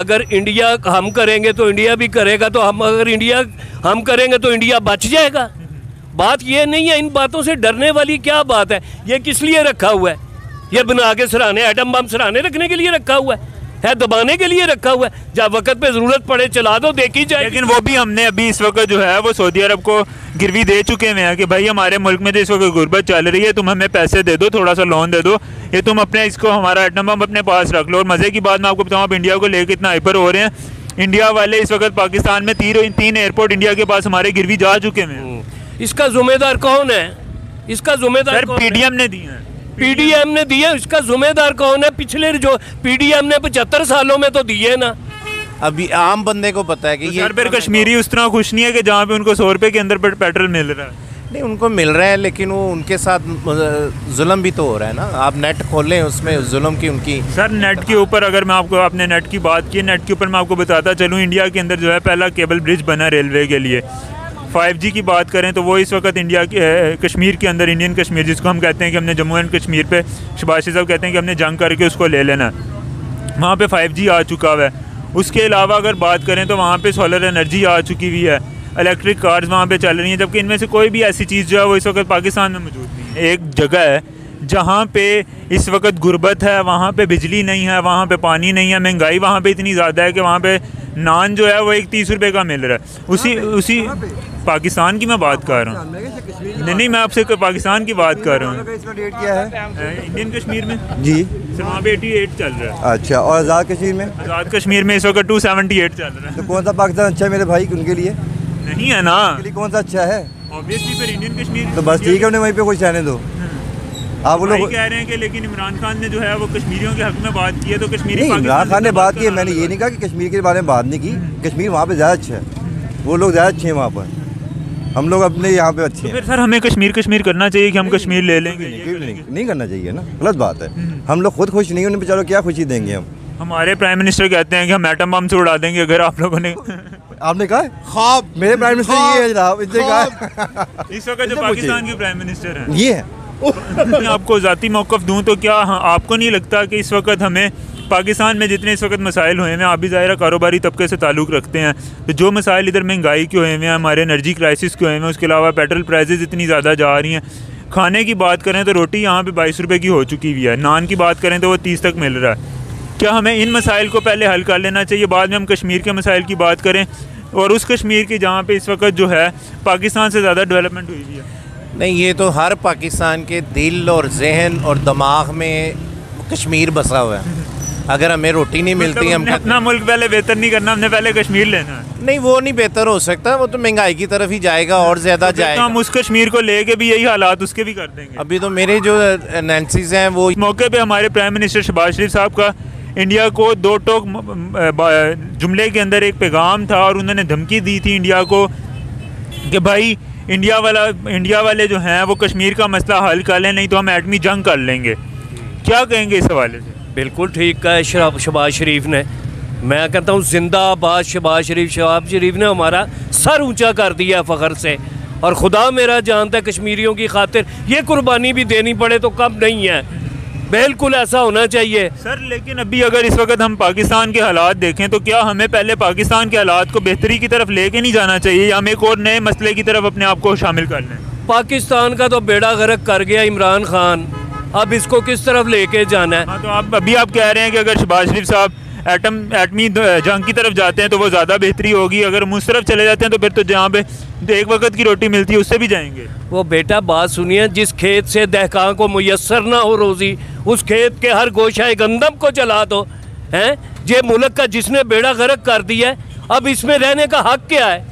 अगर इंडिया हम करेंगे तो इंडिया भी करेगा तो हम अगर इंडिया हम करेंगे तो इंडिया बच जाएगा। बात ये नहीं है, इन बातों से डरने वाली क्या बात है? ये किस लिए रखा हुआ है? ये बना के सराहने, एटम बम सराहने रखने के लिए रखा हुआ है। है दबाने के लिए रखा हुआ है। जब वक्त पे ज़रूरत पड़े चला दो देखी जाए लेकिन वो भी हमने अभी इस वक्त जो है वो सऊदी अरब को गिरवी दे चुके हैं कि भाई हमारे मुल्क में तो इस वक्त गुर्बत चल रही है तुम हमें पैसे दे दो थोड़ा सा लोन दे दो। ये तुम अपने इसको हमारा एटम बम अपने पास रख लो। और मज़े की बात मैं आपको बताऊँ आप इंडिया को लेकर इतना हाइपर हो रहे हैं। इंडिया वाले इस वक्त पाकिस्तान में तीन तीन एयरपोर्ट इंडिया के पास हमारे गिरवी जा चुके हैं। इसका जुम्मेदार कौन है? इसका जुम्मेदार? पीडीएम ने दिया हैं। पीडीएम ने दिए इसका जुम्मेदार कौन है? पिछले जो पीडीएम ने पचहत्तर सालों में तो दिए ना। अभी आम बंदे को पता है कि तो ये फिर कश्मीरी उस तरह खुश नहीं है कि जहाँ पे उनको सौ रुपए के अंदर पेट्रोल मिल रहा है? नहीं उनको मिल रहा है लेकिन वो उनके साथ जुल्म भी तो हो रहा है ना। आप नेट खोलें उसमें जुल्म की उनकी सर नेट के ऊपर अगर मैं आपको आपने नेट की बात की नेट के ऊपर मैं आपको बताता चलूँ इंडिया के अंदर जो है पहला केबल ब्रिज बना रेलवे के लिए। 5G की बात करें तो वो इस वक्त इंडिया के कश्मीर के अंदर इंडियन कश्मीर जिसको हम कहते हैं कि हमने जम्मू एंड कश्मीर पे शबाशी साहब कहते हैं कि हमने जंग करके उसको ले लेना है। वहाँ पे 5G आ चुका हुआ है। उसके अलावा अगर बात करें तो वहाँ पे सोलर एनर्जी आ चुकी हुई है। इलेक्ट्रिक कार्स वहाँ पे चल रही हैं जबकि इनमें से कोई भी ऐसी चीज़ जो है वो इस वक्त पाकिस्तान में मौजूद नहीं है। एक जगह है जहाँ पे इस वक्त गुर्बत है वहाँ पे बिजली नहीं है वहाँ पे पानी नहीं है महँगाई वहाँ पे इतनी ज़्यादा है कि वहाँ पे नान जो है वो एक तीस रुपये का मिल रहा है। उसी उसी पाकिस्तान की मैं बात कर रहा हूँ। नहीं नहीं मैं आपसे पाकिस्तान की बात कर रहा हूँ। इंडियन कश्मीर में? जी। सर वहाँ पे एटी एट चल रहा है। अच्छा और आज़ाद कश्मीर में? आज़ाद कश्मीर में इस वक्त टू सेवेंटी एट चल रहा है। तो कौन सा पाकिस्तान अच्छा है मेरे भाई उनके लिए? नहीं है ना। कौन सा अच्छा है? ऑब्वियसली फिर इंडियन कश्मीर तो बस ठीक है उन्हें वहीं पे कुछ रहने दो। आप लोग कह रहे हैं कि लेकिन इमरान खान ने जो है वो कश्मीरियों के हक में बात की है तो कश्मीरी इमरान खान ने बात की है मैंने ये नहीं कहा कि कश्मीर के बारे में बात नहीं की कश्मीर वहाँ पे ज़्यादा अच्छा है। वो लोग ज़्यादा अच्छे हैं वहाँ पर। हम लोग अपने यहाँ पे अच्छे तो हैं। फिर सर हमें कश्मीर कश्मीर करना चाहिए कि हम कश्मीर ले लेंगे? नहीं, नहीं, नहीं, नहीं करना चाहिए ना। गलत बात है। हम लोग खुद खुश नहीं उन्हें बेचारों क्या खुशी देंगे हम? हमारे प्राइम मिनिस्टर कहते हैं कि हम एटम बम से उड़ा देंगे अगर आप लोगों ने आपने कहा? ख्वाब मेरे प्राइम मिनिस्टर ये है जनाब इनसे कहा इस वक्त जो पाकिस्तान के प्राइम मिनिस्टर हैं। ये है। मैं आपको ज़ाती मौक़ दूँ तो क्या हाँ, आपको नहीं लगता कि इस वक्त हमें पाकिस्तान में जितने इस वक्त मसाइल हुए हैं, आप भी ज़ाहिर कारोबारी तबके से ताल्लुक़ रखते हैं। तो जो मसाइल इधर महँगाई के हुए हैं, हमारे एनर्जी क्राइसिस के हुए हैं, उसके अलावा पेट्रोल प्राइजेज़ इतनी ज़्यादा जा रही हैं। खाने की बात करें तो रोटी यहाँ पे बाईस रुपये की हो चुकी हुई है। नान की बात करें तो वो तीस तक मिल रहा है। क्या हमें इन मसाइल को पहले हल कर लेना चाहिए? बाद में हम कश्मीर के मसाइल की बात करें और उस कश्मीर की जहाँ पे इस वक्त जो है, पाकिस्तान से ज़्यादा डेवलपमेंट हुई हुई है। नहीं, ये तो हर पाकिस्तान के दिल और जहन और दिमाग में कश्मीर बसा हुआ है। अगर हमें रोटी नहीं मिलती मतलब हम अपना मुल्क पहले बेहतर नहीं करना हमने पहले कश्मीर लेना है। नहीं वो नहीं बेहतर हो सकता वो तो महँगाई की तरफ़ ही जाएगा और ज़्यादा तो जाएगा। हम उस कश्मीर को लेके भी यही हालात उसके भी कर देंगे। अभी तो मेरे जो एनालिसिस हैं वो मौके पे हमारे प्राइम मिनिस्टर शहबाज शरीफ साहब का इंडिया को दो टोक जुमले के अंदर एक पैगाम था और उन्होंने धमकी दी थी इंडिया को कि भाई इंडिया वाला इंडिया वाले जो हैं वो कश्मीर का मसला हल कर लें नहीं तो हम एटमी जंग कर लेंगे। क्या कहेंगे इस हवाले से? बिल्कुल ठीक कहा है शराब शबाज शरीफ ने। मैं कहता हूँ जिंदाबाद शबाज शरीफ शबाब शरीफ ने हमारा सर ऊँचा कर दिया फ़ख्र से। और खुदा मेरा जानता है कश्मीरियों की खातिर ये कुर्बानी भी देनी पड़े तो कम नहीं है। बिल्कुल ऐसा होना चाहिए। सर लेकिन अभी अगर इस वक्त हम पाकिस्तान के हालात देखें तो क्या हमें पहले पाकिस्तान के हालात को बेहतरी की तरफ़ लेके नहीं जाना चाहिए या हम एक और नए मसले की तरफ़ अपने आप को शामिल कर लें पाकिस्तान का तो बेड़ा गर्क कर गया इमरान खान। अब इसको किस तरफ़ लेके जाना है? हाँ तो आप अभी आप कह रहे हैं कि अगर शहबाज शरीफ साहब एटम एटमी जंग की तरफ़ जाते हैं तो वो ज़्यादा बेहतरी होगी। अगर उस तरफ़ चले जाते हैं तो फिर तो जहाँ पे एक वक्त की रोटी मिलती है उससे भी जाएँगे। वो बेटा बात सुनिए जिस खेत से दहकान को मैसर ना हो रोज़ी उस खेत के हर गोशाए गंदम को जला दो हैं? ये मुल्क का जिसने बेड़ा गर्क कर दिया है अब इसमें रहने का हक क्या है?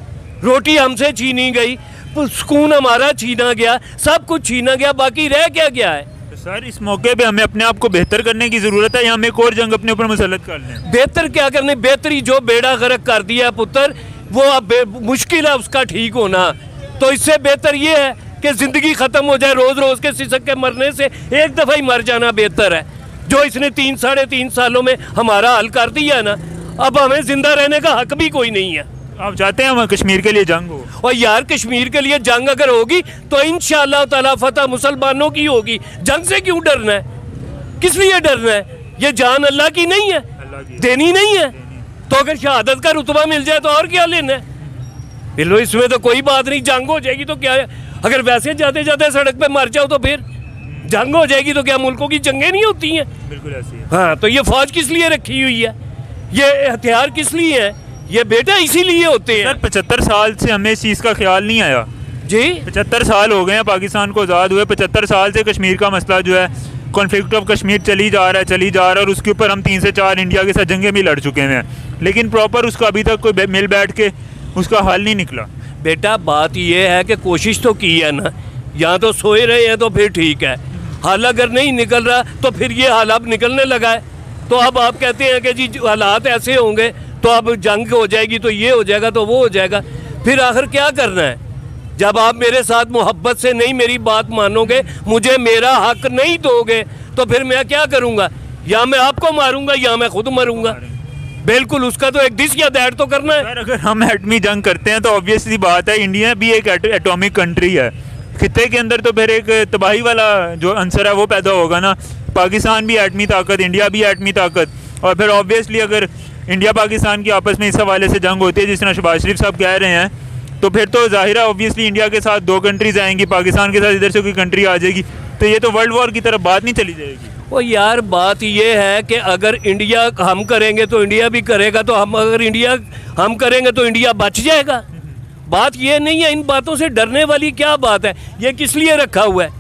रोटी हमसे छीनी गई सुकून हमारा छीना गया सब कुछ छीना गया बाकी रह क्या गया है? तो सर, इस मौके पे हमें अपने आप को बेहतर करने की ज़रूरत है। या हम एक और जंग अपने ऊपर मुसलत कर लें। बेहतर क्या करने? बेहतरी जो बेड़ा गर्क कर दिया पुत्र, वो अब मुश्किल है उसका ठीक होना। तो इससे बेहतर ये है कि ज़िंदगी ख़त्म हो जाए रोज़ रोज़ के सिसक के मरने से एक दफ़ा ही मर जाना बेहतर है। जो इसने तीन, साढ़े तीन सालों में हमारा हल कर दिया ना, अब हमें ज़िंदा रहने का हक भी कोई नहीं है। आप चाहते हैं हम कश्मीर के लिए जंग हो। और यार कश्मीर के लिए जंग अगर होगी तो इन ताला फतह मुसलमानों की होगी। जंग से क्यों डरना है? किस लिए डरना है? ये जान अल्लाह की नहीं है की देनी नहीं है। तो अगर शहादत का रुतबा मिल जाए तो और क्या लेना है? लो इसमें तो कोई बात नहीं जंग हो जाएगी तो क्या है? अगर वैसे जाते जाते सड़क पर मर जाओ तो फिर जंग हो जाएगी तो क्या मुल्कों की जंगें नहीं होती हैं? बिल्कुल ऐसी है। हाँ तो ये फौज किस लिए रखी हुई है? ये हथियार किस लिए है? ये बेटा इसीलिए होते हैं। सर पचहत्तर साल से हमें इस चीज़ का ख्याल नहीं आया। जी? पचहत्तर साल हो गए हैं पाकिस्तान को आज़ाद हुए। पचहत्तर साल से कश्मीर का मसला जो है कॉन्फ्लिक्ट ऑफ़ कश्मीर चली जा रहा है चली जा रहा है और उसके ऊपर हम तीन से चार इंडिया के साथ जंगें भी लड़ चुके हैं। लेकिन प्रॉपर उसका अभी तक कोई मिल बैठ के उसका हल नहीं निकला। बेटा बात यह है कि कोशिश तो की है ना। यहाँ तो सोए रहे हैं तो फिर ठीक है। हाल अगर नहीं निकल रहा तो फिर ये हाल अब निकलने लगा है। तो अब आप कहते हैं कि जी हालात ऐसे होंगे तो अब जंग हो जाएगी तो ये हो जाएगा तो वो हो जाएगा। फिर आखिर क्या करना है? जब आप मेरे साथ मोहब्बत से नहीं मेरी बात मानोगे, मुझे मेरा हक नहीं दोगे तो फिर मैं क्या करूँगा? या मैं आपको मारूँगा, या मैं खुद मरूँगा? बिल्कुल, उसका तो एक दिस या दैट तो करना है। अगर हम एटमी जंग करते हैं तो ऑब्वियसली बात है, इंडिया भी एक एटॉमिक कंट्री है। खिते के अंदर तो फिर एक तबाही वाला जो आंसर है, वो पैदा होगा ना। पाकिस्तान भी एटमी ताकत, इंडिया भी एटमी ताकत। और फिर ऑब्वियसली अगर इंडिया पाकिस्तान की आपस में इस हवाले से जंग होती है, जिस तरह शबाज शरीफ साहब कह रहे हैं तो फिर तो ज़ाहिर है ऑब्वियसली इंडिया के साथ दो कंट्रीज़ आएँगी, पाकिस्तान के साथ इधर से कोई कंट्री आ जाएगी तो ये तो वर्ल्ड वॉर की तरफ़ बात नहीं चली जाएगी। वो यार, बात ये है कि अगर इंडिया हम करेंगे तो इंडिया भी करेगा तो हम, अगर इंडिया हम करेंगे तो इंडिया बच जाएगा। बात ये नहीं है, इन बातों से डरने वाली क्या बात है? ये किस लिए रखा हुआ है?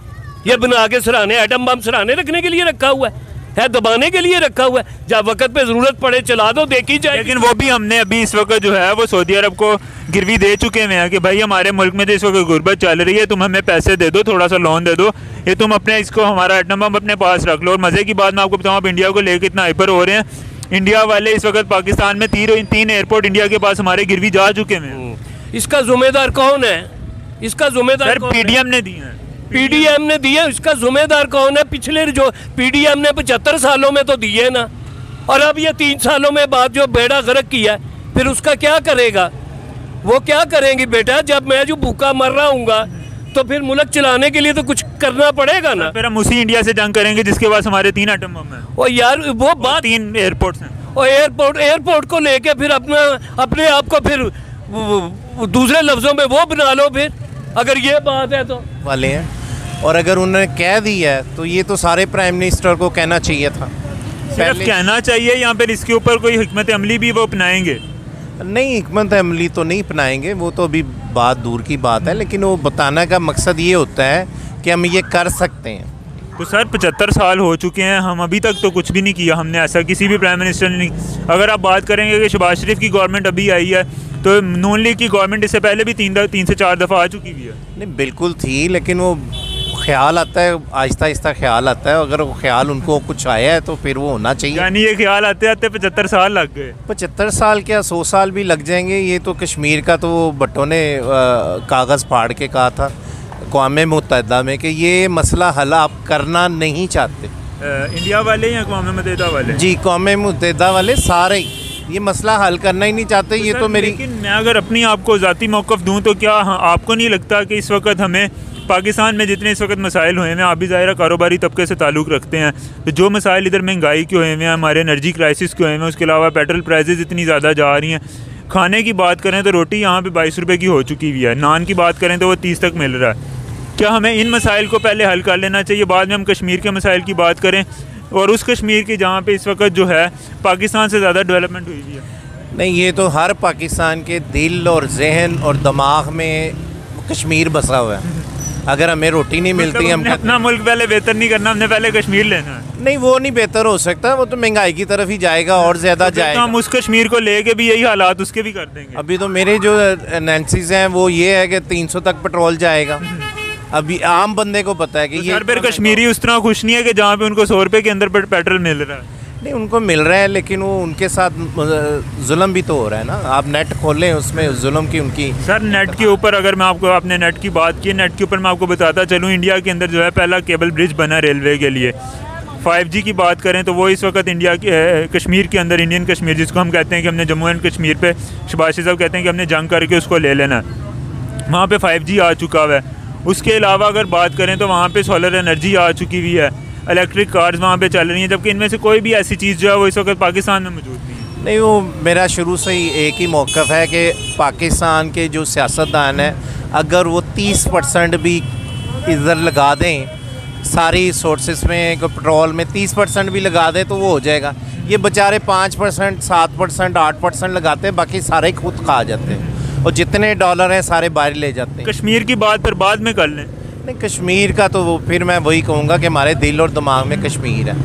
ये बना के सराहने, एटम बम सराहने रखने के लिए रखा हुआ है। है दबाने के लिए रखा हुआ है। जब वक्त पे ज़रूरत पड़े चला दो देखी जाए लेकिन वो भी हमने अभी इस वक्त जो है वो सऊदी अरब को गिरवी दे चुके हुए हैं कि भाई हमारे मुल्क में तो इस वक्त गुर्बत चल रही है तुम हमें पैसे दे दो थोड़ा सा लोन दे दो। ये तुम अपने इसको हमारा एटम बम अपने पास रख लो। और मज़े की बात मैं आपको बताऊँ आप इंडिया को लेकर इतना हाइपर हो रहे हैं। इंडिया वाले इस वक्त पाकिस्तान में तीन तीन एयरपोर्ट इंडिया के पास हमारे गिरवी जा चुके हैं। इसका जुम्मेदार कौन है? इसका जुम्मेदार? पीडीएम ने दिया हैं। पीडीएम ने दिए इसका जुम्मेदार कौन है? पिछले जो पीडीएम ने पचहत्तर सालों में तो दिए ना। और अब ये तीन सालों में बाद जो बेड़ा गर्क किया है, फिर उसका क्या करेगा? वो क्या करेंगी बेटा? जब मैं जो भूखा मर रहा हूँ तो फिर मुल्क चलाने के लिए तो कुछ करना पड़ेगा ना। फिर हम उसी इंडिया से जंग करेंगे जिसके पास हमारे तीन एटम बम हैं। और यार वो बात तीन एयरपोर्ट्स हैं। और एयरपोर्ट एयरपोर्ट को लेके फिर अपना अपने आप को फिर दूसरे लफ्जों में वो बना लो फिर। अगर ये बात है तो वाले हैं। और अगर उन्होंने कह दिया है तो ये तो सारे प्राइम मिनिस्टर को कहना चाहिए था। सिर्फ़ कहना चाहिए या फिर इसके ऊपर कोई हिकमत अमली भी वो अपनाएँगे? नहीं हमत अमली तो नहीं अपनाएँगे। वो तो अभी बात दूर की बात है लेकिन वो बताने का मकसद ये होता है कि हम ये कर सकते हैं। तो सर पचहत्तर साल हो चुके हैं हम अभी तक तो कुछ भी नहीं किया हमने ऐसा किसी भी प्राइम मिनिस्टर ने नहीं अगर आप बात करेंगे कि शबाज शरीफ की गवर्नमेंट अभी आई है तो नून लीग की गवर्नमेंट इससे पहले भी तीन द- तीन से चार दफ़ा आ चुकी हुई है। नहीं बिल्कुल थी लेकिन वो ख्याल आता है आहिस्ता आहिस्ता ख्याल आता है। अगर वो ख्याल उनको कुछ आया है तो फिर वो होना चाहिए। यानी ये ख्याल आते आते पचहत्तर साल लग गए। पचहत्तर साल क्या सौ साल भी लग जाएँगे। ये तो कश्मीर का तो भट्टो ने कागज़ फाड़ के कहा था अकवाम मुतहदा में कि ये मसला हल आप करना नहीं चाहते। इंडिया वाले या अकवाम मुतहदा वाले? जी कौम मुतहदा वाले सारे ही। ये मसला हल करना ही नहीं चाहते ये तो मेरी लेकिन मैं अगर अपनी आपको ज़ाती मौक़ दूँ तो क्या हाँ, आपको नहीं लगता कि इस वक्त हमें पाकिस्तान में जितने इस वक्त मसाइल हुए हैं आप भी ज़ाहिर कारोबारी तबके से ताल्लुक़ रखते हैं। तो जो मसाइल इधर महँगाई के हुए हैं हमारे एनर्जी क्राइसिस के हुए हैं उसके अलावा पेट्रोल प्राइजेज़ इतनी ज़्यादा जा रही हैं। खाने की बात करें तो रोटी यहाँ पे बाईस रुपये की हो चुकी हुई है। नान की बात करें तो वो तीस तक मिल रहा है। क्या हमें इन मसाइल को पहले हल कर लेना चाहिए? बाद में हम कश्मीर के मसाइल की बात करें। और उस कश्मीर की जहाँ पे इस वक्त जो है पाकिस्तान से ज़्यादा डेवलपमेंट हुई हुई है। नहीं ये तो हर पाकिस्तान के दिल और जहन और दिमाग में कश्मीर बसा हुआ है। अगर हमें रोटी नहीं मिलती मतलब हम अपना मुल्क पहले बेहतर नहीं करना हमने पहले कश्मीर लेना है। नहीं वो नहीं बेहतर हो सकता वो तो महँगाई की तरफ़ ही जाएगा और ज़्यादा तो जाएगा तो हम उस कश्मीर को लेके भी यही हालात उसके भी कर देंगे। अभी तो मेरे जो एनेंसीज हैं वो ये है कि 300 तक पेट्रोल जाएगा। अभी आम बंदे को पता है कि तो ये फिर कश्मीरी उस तरह खुश नहीं है कि जहाँ पे उनको सौ रुपए के अंदर पे- पेट्रोल मिल रहा है? नहीं उनको मिल रहा है लेकिन वो उनके साथ जुल्म भी तो हो रहा है ना। आप नेट खोलें उसमें जुल्म की उनकी सर नेट के ऊपर अगर मैं आपको आपने नेट की बात की नेट के ऊपर मैं आपको बताता चलूँ इंडिया के अंदर जो है पहला केबल ब्रिज बना रेलवे के लिए। 5G की बात करें तो वो इस वक्त इंडिया के कश्मीर के अंदर इंडियन कश्मीर जिसको हम कहते हैं कि हमने जम्मू एंड कश्मीर पे शबाशी साहब कहते हैं कि हमने जंग करके उसको ले लेना। वहाँ पे 5G आ चुका हुआ है। उसके अलावा अगर बात करें तो वहाँ पे सोलर एनर्जी आ चुकी हुई है। इलेक्ट्रिक कार्स वहाँ पे चल रही हैं, जबकि इनमें से कोई भी ऐसी चीज़ जो है वो इस वक्त पाकिस्तान में मौजूद नहीं है। नहीं, वो मेरा शुरू से ही एक ही मौक़ है कि पाकिस्तान के जो सियासतदान हैं, अगर वो 30 परसेंट भी इधर लगा दें, सारी सोर्सेस में पेट्रोल में 30 परसेंट भी लगा दें तो वो हो जाएगा। ये बेचारे पाँच परसेंट, सात परसेंट, आठ परसेंट लगाते हैं, बाकी सारे खुद खा जाते हैं। और जितने डॉलर हैं सारे बाहर ले जाते हैं। कश्मीर की बात पर बाद में कर लें। नहीं कश्मीर का तो वो फिर मैं वही कहूँगा कि हमारे दिल और दिमाग में कश्मीर है।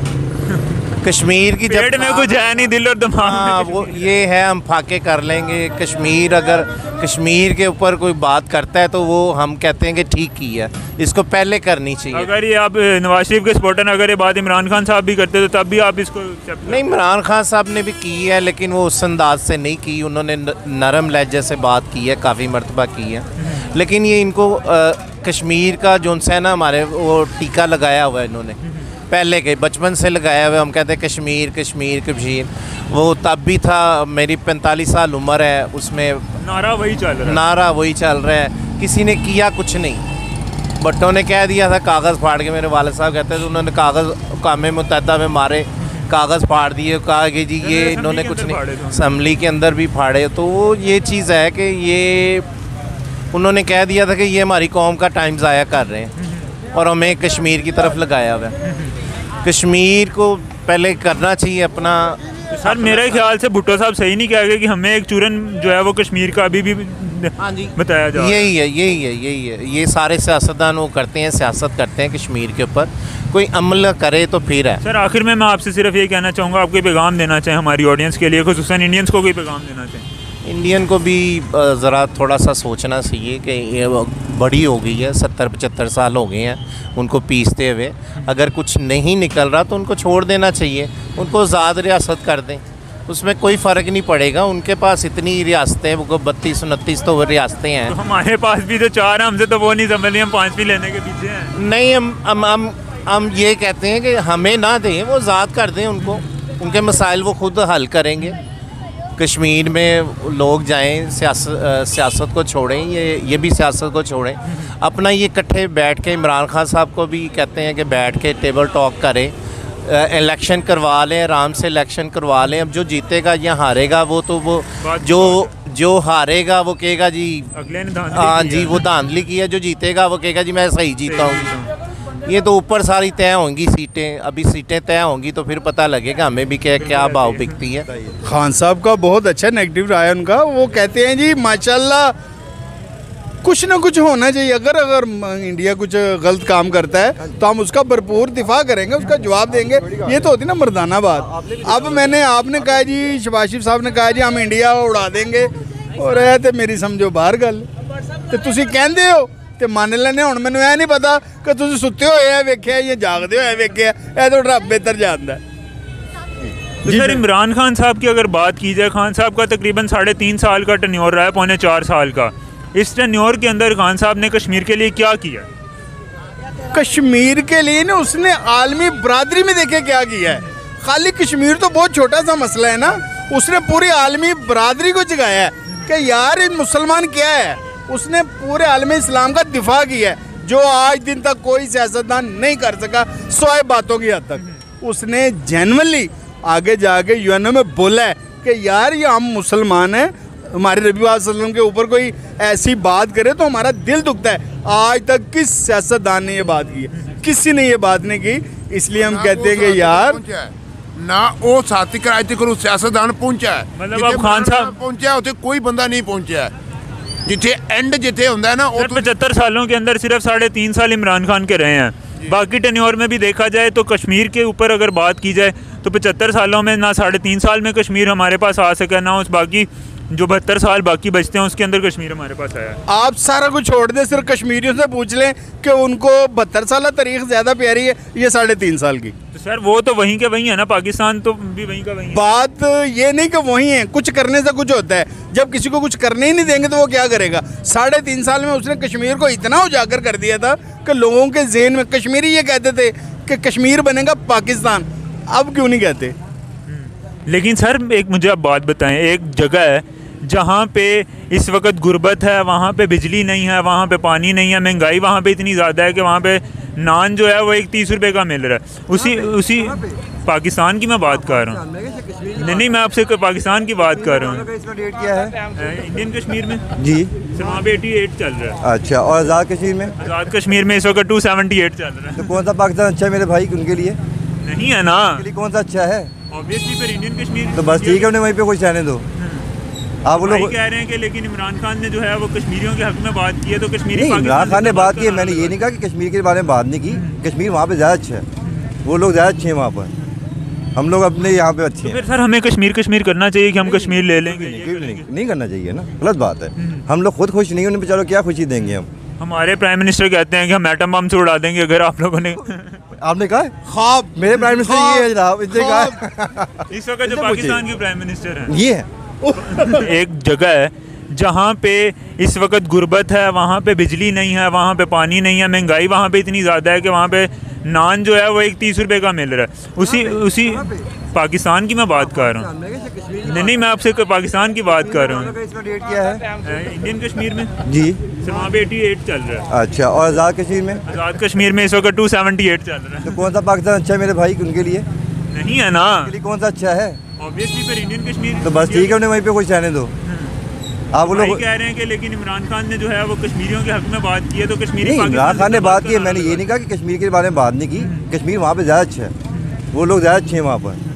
कश्मीर की जब में कुछ है नहीं दिल और दिमाग हाँ वो ये है हम फाके कर लेंगे। कश्मीर अगर कश्मीर के ऊपर कोई बात करता है तो वो हम कहते हैं कि ठीक की है। इसको पहले करनी चाहिए। अगर ये आप नवाज़ शरीफ के सपोर्टर अगर ये बात इमरान खान साहब भी करते तो तब भी आप इसको नहीं इमरान खान साहब ने भी की है लेकिन वो उस अंदाज से नहीं की। उन्होंने नरम लहजे से बात की है काफ़ी मरतबा की है। लेकिन ये इनको अ, कश्मीर का जो है ना हमारे वो टीका लगाया हुआ है इन्होंने। पहले के बचपन से लगाया हुआ हम कहते हैं कश्मीर कश्मीर कश्मीर वो तब भी था मेरी पैंतालीस साल उम्र है उसमें नारा वही चल रहा है। नारा वही चल रहा है। किसी ने किया कुछ नहीं। भट्टो ने कह दिया था कागज़ फाड़ के मेरे वाले साहब कहते थे उन्होंने कागज़ काम मुतहदा में मारे कागज़ फाड़ दिए कहा कि जी ये इन्होंने कुछ नहीं असम्बली के अंदर भी फाड़े। तो ये चीज़ है कि ये उन्होंने कह दिया था कि ये हमारी कौम का टाइम ज़ाया कर रहे हैं। और हमें कश्मीर की तरफ़ लगाया हुआ है। कश्मीर को पहले करना चाहिए अपना। सर मेरे ख्याल से भुट्टो साहब सही नहीं कह गए कि हमें एक चूरन जो है वो कश्मीर का अभी भी हाँ जी। बताया जाए यही है यही है यही है। ये सारे सियासतदान वो करते हैं सियासत करते हैं कश्मीर के ऊपर। कोई अमल करे तो फिर है। सर आखिर में मैं आपसे सिर्फ़ ये कहना चाहूँगा आपको पैगाम देना चाहें हमारी ऑडियंस के लिए? खसूस इंडियंस को कोई पैगाम देना चाहें? इंडियन को भी ज़रा थोड़ा सा सोचना चाहिए कि ये बड़ी हो गई है सत्तर पचहत्तर साल हो गए हैं उनको पीसते हुए। अगर कुछ नहीं निकल रहा तो उनको छोड़ देना चाहिए उनको आज़ाद रियासत कर दें। उसमें कोई फ़र्क नहीं पड़ेगा उनके पास इतनी रियासतें वो बत्तीस उनतीस तो रियासतें हैं। तो हमारे पास भी तो चार हैं हमसे तो वो नहीं समझ रही हम पाँचवीं लेने के पीछे हैं। नहीं हम हम हम हम ये कहते हैं कि हमें ना दें वो आज़ाद कर दें उनको। उनके मसाइल वो खुद हल करेंगे। कश्मीर में लोग जाएँ सियासत सियासत को छोड़ें ये ये भी सियासत को छोड़ें। अपना ये इकट्ठे बैठ के इमरान खान साहब को भी कहते हैं कि बैठ के टेबल टॉक करें इलेक्शन करवा लें आराम से इलेक्शन करवा लें। अब जो जीतेगा या हारेगा वो तो वो जो जो हारेगा वो कहेगा जी अगले ने हाँ जी वो धांधली की है जो जीतेगा वो कहेगा जी मैं सही जीता हूँ। ये तो ऊपर सारी तय होंगी सीटें, अभी सीटें तय होंगी तो फिर पता लगेगा हमें भी क्या क्या भाव बिकती है। खान साहब का बहुत अच्छा नेगेटिव रहा है उनका। वो कहते हैं जी माशा कुछ ना कुछ होना चाहिए। अगर अगर इंडिया कुछ गलत काम करता है तो हम उसका भरपूर दिफा करेंगे, उसका जवाब देंगे। ये तो होती ना मर्दाना बात अब मैंने, आपने कहा जी, शबाशिफ साहब ने कहा जी, हम इंडिया उड़ा देंगे। और है तो मेरी समझो बाहर गल। तो तुम कहते हो ਤੇ ਮੰਨ ਲੈਨੇ ਹੁਣ ਮੈਨੂੰ ਇਹ ਨਹੀਂ ਪਤਾ ਕਿ ਤੁਸੀਂ ਸੁੱਤੇ ਹੋਏ ਆ ਵੇਖਿਆ ਜਾਂ ਜਾਗਦੇ ਹੋਏ ਵੇਖਿਆ ਇਹ ਤਾਂ ਰੱਬ ਬਿਹਤਰ ਜਾਣਦਾ ਹੈ तो सर इमरान खान साहब की अगर बात की जाए खान साहब का तकरीबन साढ़े तीन साल का टन्योर रहा है पौने चार साल का इस टन्योर के अंदर खान साहब ने कश्मीर के लिए क्या किया कश्मीर के लिए ना उसने आलमी बरादरी में देखे क्या किया है खाली कश्मीर तो बहुत छोटा सा मसला है ना उसने पूरी आलमी बरादरी को जगाया है कि यार ये मुसलमान क्या है उसने पूरे आलमी इस्लाम का दिफा किया है जो आज दिन तक कोई सियासतदान नहीं कर सका सवाए बातों की हद तक उसने जेनवनली आगे जाके यूएनओ में बोला है कि यार ये हम मुसलमान हैं हमारे रबी वसल्लम के ऊपर कोई ऐसी बात करे तो हमारा दिल दुखता है आज तक किस सियासतदान ने ये बात की है किसी ने ये बात नहीं की इसलिए हम कहते हैं कि यार ਪਹੁੰਚਿਆ ਹੈ। ਨਾ ਉਹ ਸਾਥੀ ਕਿਰਾਏ ਤੇ ਕੋਈ ਸਿਆਸਤਦਾਨ ਪਹੁੰਚਿਆ ਹੈ। ਮਤਲਬ ਜਿੱਥੇ ਆਪ ਖਾਨ ਮੌਲਾਨਾ ਸਾਹਿਬ- ਪਹੁੰਚਿਆ ਉੱਥੇ ਕੋਈ ਬੰਦਾ ਨਹੀਂ ਪਹੁੰਚਿਆ जिथे एंड जिथे होंगे ना वो तो- पचहत्तर सालों के अंदर सिर्फ़ साढ़े तीन साल इमरान खान के रहे हैं। बाकी टन्योर में भी देखा जाए तो कश्मीर के ऊपर अगर बात की जाए तो पचहत्तर सालों में ना साढ़े तीन साल में कश्मीर हमारे पास आ सका ना उस बाकी जो बहत्तर साल बाकी बचते हैं उसके अंदर कश्मीर हमारे पास आया। आप सारा कुछ छोड़ दें सिर्फ़ कश्मीरियों से पूछ लें कि उनको बहत्तर साल तारीख ज़्यादा प्यारी है ये साढ़े तीन साल की। सर वो तो वहीं के वहीं है ना पाकिस्तान तो भी वहीं का वहीं है। बात ये नहीं कि वहीं है कुछ करने से कुछ होता है। जब किसी को कुछ करने ही नहीं देंगे तो वो क्या करेगा? साढ़े तीन साल में उसने कश्मीर को इतना उजागर कर दिया था कि लोगों के जेन में कश्मीरी ये कहते थे कि कश्मीर बनेगा पाकिस्तान। अब क्यों नहीं कहते? लेकिन सर एक मुझे आप बात बताएँ एक जगह है जहाँ पे इस वक्त गुर्बत है वहाँ पे बिजली नहीं है वहाँ पे पानी नहीं है महँगाई वहाँ पे इतनी ज़्यादा है कि वहाँ पे नान जो है वो एक तीस रुपए का मिल रहा है। उसी उसी पाकिस्तान की मैं बात कर रहा हूँ। नहीं नहीं मैं आपसे पाकिस्तान की बात कर रहा हूँ। है? इंडियन कश्मीर में? जी। सर वहाँ पे एटी एट चल रहा है। अच्छा और आज़ाद कश्मीर में? आज़ाद कश्मीर में इस वक्त टू सेवेंटी एट चल रहा तो कौन सा पाकिस्तान अच्छा है मेरे भाई उनके लिए? नहीं है ना। कौन सा अच्छा है? ऑब्वियसली फिर इंडियन कश्मीर तो बस ठीक है उन्हें वहीं पे कुछ रहने दो। आप लोग कह रहे हैं कि लेकिन इमरान खान ने जो है वो कश्मीरियों के हक में बात की है तो कश्मीरी इमरान खान ने बात की है मैंने ये नहीं कहा कि कश्मीर के बारे में बात नहीं की कश्मीर वहाँ पे ज़्यादा अच्छा है। वो लोग ज़्यादा अच्छे हैं वहाँ पर। हम लोग अपने यहाँ पे अच्छे तो हैं। फिर सर हमें कश्मीर कश्मीर करना चाहिए कि हम कश्मीर ले लेंगे नहीं, नहीं, नहीं, नहीं करना चाहिए ना। गलत बात है। हम लोग खुद खुश नहीं उन्हें बेचारों क्या खुशी देंगे हम? हमारे प्राइम मिनिस्टर कहते हैं कि हम एटम बम से उड़ा देंगे अगर आप लोगों ने आपने कहा है? ख्वाब। मेरे प्राइम मिनिस्टर ये है जनाब इसने कहा इस वक्त जो पाकिस्तान के प्राइम मिनिस्टर हैं। ये है। एक जगह है जहाँ पे इस वक्त गुर्बत है वहाँ पे बिजली नहीं है वहाँ पे पानी नहीं है महँगाई वहाँ पे इतनी ज़्यादा है कि वहाँ पे नान जो है वो एक तीस रुपए का मिल रहा है। उसी उसी पाकिस्तान की मैं बात कर रहा हूँ। नहीं नहीं मैं आपसे पाकिस्तान की बात कर रहा हूँ। है? इंडियन कश्मीर में? जी। सर वहाँ पे एटी एट चल रहा है। अच्छा और आज़ाद कश्मीर में? आज़ाद कश्मीर में इस वक्त टू सेवेंटी एट चल रहा तो कौन सा पाकिस्तान अच्छा है मेरे भाई उनके लिए? नहीं है ना। कौन सा अच्छा है? ऑब्वियसली फिर इंडियन कश्मीर तो बस ठीक है उन्हें वहीं पे कुछ रहने दो। आप भाई लोग कह रहे हैं कि लेकिन इमरान खान ने जो है वो कश्मीरियों के हक में बात की है तो कश्मीरी इमरान खान ने बात की है मैंने ये नहीं कहा कि कश्मीर के बारे में बात नहीं की कश्मीर वहाँ पे ज़्यादा अच्छा है। वो लोग ज़्यादा अच्छे हैं वहाँ पर।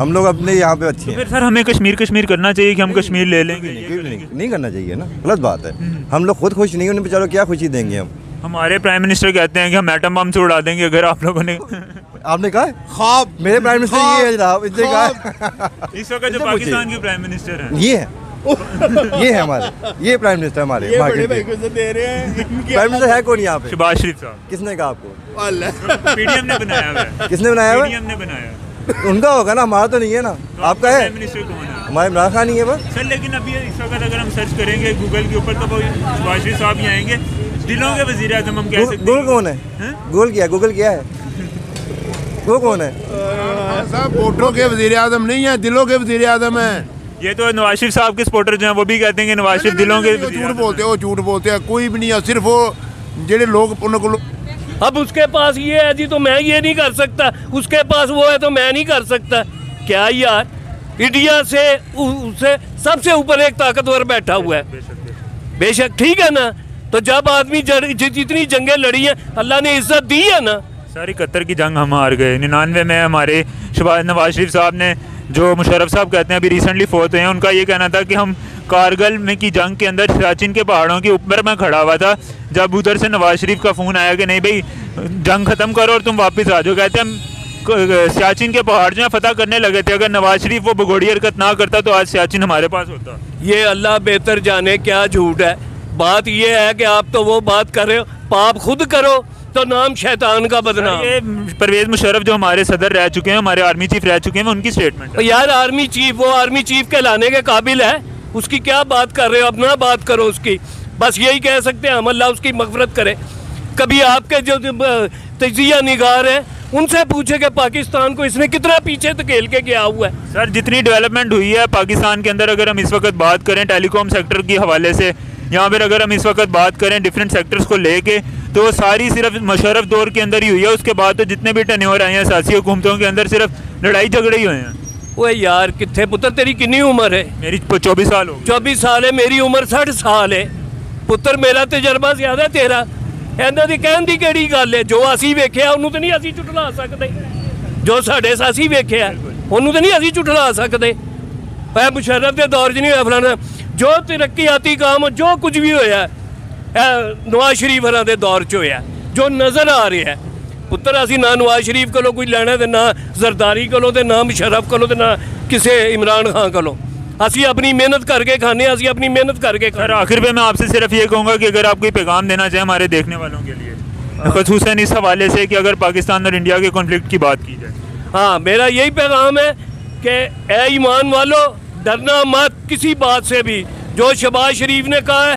हम लोग अपने यहाँ पे अच्छे तो हैं। फिर सर हमें कश्मीर कश्मीर करना चाहिए कि हम कश्मीर ले लेंगे नहीं, ये नहीं, नहीं करना चाहिए ना गलत बात है। हम लोग खुद खुश नहीं उन्हें बेचारों क्या खुशी देंगे हम? हमारे प्राइम मिनिस्टर कहते हैं कि हम एटम बम से उड़ा देंगे अगर आप लोगों ने आपने कहा है? ख्वाब। मेरे प्राइम मिनिस्टर ये है जनाब इसने कहा इस वक्त जो पाकिस्तान के प्राइम मिनिस्टर हैं। ये है। ये है हमारे। ये प्राइम मिनिस्टर हमारे ये बड़े भाई के दे रहे हैं। प्राइम मिनिस्टर है कौन यहाँ पे? शबाज शरीफ साहब। किसने कहा आपको? अल्लाह। पीडीएम ने बनाया हुआ है। किसने बनाया हुआ है? पीडीएम ने बनाया है। उनका होगा ना हमारा तो नहीं है ना। तो आपका है? प्राइम मिनिस्टर कौन है? हमारे इमरान खान ही है बस। सर लेकिन अभी इस वक्त अगर हम सर्च करेंगे गूगल के ऊपर तो वो शबाज शरीफ साहब ही आएँगे। दिलों के वज़ीर आज़म हम कह गूगल सकते गूगल कौन है? गूगल क्या गूगल किया है? वो कौन है साहब वोटों के वजीर आजम नहीं है दिलों के वजीर आजम है ये तो नवाज शरीफ साहब के सपोर्टर जो हैं वो भी कहते हैं कि नवाज शरीफ दिलों के वो वज़ीर झूठ आज़म बोलते हैं वो झूठ बोलते हैं कोई भी नहीं है सिर्फ वो ਜਿਹੜੇ लोग उन्होंने को अब उसके पास ये है जी तो मैं ये नहीं कर सकता उसके पास वो है तो मैं नहीं कर सकता क्या यार इंडिया से उ- उससे सबसे ऊपर एक ताकतवर बैठा हुआ है बेशक ठीक है ना तो जब आदमी जड़- जि- जितनी जंगें लड़ी हैं अल्लाह ने इज्जत दी है ना सारी कतर की जंग हम हार गए। निन्यानवे में हमारे शबाज नवाज़ शरीफ साहब ने, जो मुशर्रफ साहब कहते हैं, अभी रिसेंटली फोत हुए हैं, उनका ये कहना था कि हम कारगिल में की जंग के अंदर सियाचिन के पहाड़ों के ऊपर मैं खड़ा हुआ था, जब उधर से नवाज़ शरीफ का फ़ोन आया कि नहीं भाई, जंग ख़त्म करो और तुम वापस आ जाओ। कहते हम सियाचिन के पहाड़ जो है, फतह करने लगे थे। अगर नवाज़ शरीफ वो भगोड़ी हरकत ना करता तो आज सियाचिन हमारे पास होता। ये अल्लाह बेहतर जाने क्या झूठ है। बात ये है कि आप तो वो बात कर रहे हो, पाप खुद करो तो नाम शैतान का बदनाम। ये परवेज मुशरफ जो हमारे सदर रह चुके हैं हमारे आर्मी चीफ रह चुके हैं उनकी स्टेटमेंट यार आर्मी चीफ वो आर्मी चीफ के लाने के काबिल है। उसकी क्या बात कर रहे हो? अपना बात करो उसकी। बस यही कह सकते हैं हम अल्लाह उसकी मगफरत करे। कभी आपके जो तजिया निगार है उनसे पूछे कि पाकिस्तान को इसने कितना पीछे धकेल के गया हुआ है। सर जितनी डेवलपमेंट हुई है पाकिस्तान के अंदर अगर हम इस वक्त बात करें टेलीकॉम सेक्टर के हवाले से यहाँ पर अगर हम इस वक्त बात करें डिफरेंट सेक्टर्स को लेके तो वो सारी सिर्फ मुशर्रफ दौर के अंदर ही हुई है उसके बाद तो जितने भी टन्योर आए हैं सियासी हुकूमतों के अंदर सिर्फ लड़ाई झगड़े ही हुए हैं ओए यार कितने पुत्र तेरी कितनी उम्र है मेरी चौबीस साल हो गई चौबीस साल है ਮੇਰੀ ਉਮਰ 60 ਸਾਲ ਹੈ ਪੁੱਤਰ ਮੇਰਾ ਤਜਰਬਾ ਜ਼ਿਆਦਾ ਹੈ ਤੇਰਾ ਇਹਨਾਂ ਦੀ ਕਹਿਣ ਦੀ ਕਿਹੜੀ ਗੱਲ ਹੈ ਜੋ ਅਸੀਂ ਵੇਖਿਆ ਉਹਨੂੰ ਤੇ ਨਹੀਂ ਅਸੀਂ ਝੁਠਲਾ ਸਕਦੇ ਜੋ ਸਾਡੇ ਸਾਸੀ ਵੇਖਿਆ ਉਹਨੂੰ ਤੇ ਨਹੀਂ ਅਸੀਂ ਝੁਠਲਾ ਸਕਦੇ ਇਹ ਮੁਸ਼ਰਫ ਦੇ ਦੌਰ 'ਚ ਨਹੀਂ ਹੋਇਆ ਫਲਾਣਾ ਜੋ ਤਰੱਕੀਆਤੀ ਕੰਮ ਜੋ ਕੁਝ ਵੀ ਹੋਇਆ ਇਹ ਨਵਾਜ਼ ਸ਼ਰੀਫ ਹਰਾਂ ਦੇ ਦੌਰ 'ਚ ਹੋਇਆ ਜੋ ਨਜ਼ਰ ਆ ਰਿਹਾ ਹੈ ਪੁੱਤਰ ਅਸੀਂ ਨਾ ਨਵਾਜ਼ ਸ਼ਰੀਫ ਕੋਲੋਂ ਕੋਈ ਲੈਣਾ ਤੇ ਨਾ ਜ਼ਰਦਾਰੀ ਕੋਲੋਂ ਤੇ ਨਾ ਮੁਸ਼ਰਫ ਕੋਲੋਂ ਤੇ ਨਾ ਕਿਸੇ ਇਮਰਾਨ ਖਾਨ ਕੋਲੋਂ ਅਸੀਂ ਆਪਣੀ ਮਿਹਨਤ ਕਰਕੇ ਖਾਂਦੇ ਹਾਂ ਅਸੀਂ ਆਪਣੀ ਮਿਹਨਤ ਕਰਕੇ सर ਖਾਂਦੇ आखिर में मैं आपसे सिर्फ ये कहूँगा कि अगर आप कोई पैगाम देना चाहें हमारे देखने वालों के लिए खसूस इस हवाले से कि अगर पाकिस्तान और इंडिया के कॉन्फ्लिक्ट की बात की जाए हाँ मेरा यही पैगाम है कि ए ईमान वालो डरना मत किसी बात से भी जो शबाज शरीफ ने कहा है